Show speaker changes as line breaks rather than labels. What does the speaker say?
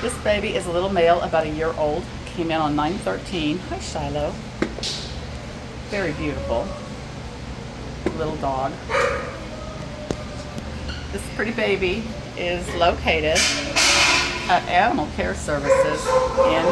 This baby is a little male, about a year old. Came in on 913. Hi, Shiloh. Very beautiful. Little dog. This pretty baby is located at Animal Care Services in